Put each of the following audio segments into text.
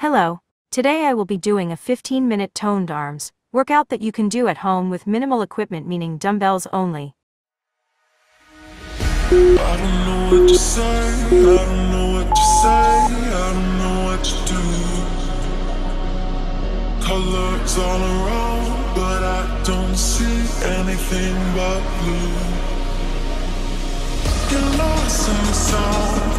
Hello. Today I will be doing a 15 minute toned arms workout that you can do at home with minimal equipment, meaning dumbbells only. I don't know what to say, I don't know what to say, I don't know what to do. Colors all around, but I don't see anything but blue. Get lost in the sound,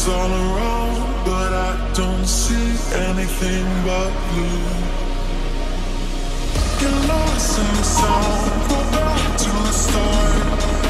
things all around, but I don't see anything but you. Get lost in the sound, go back to the start.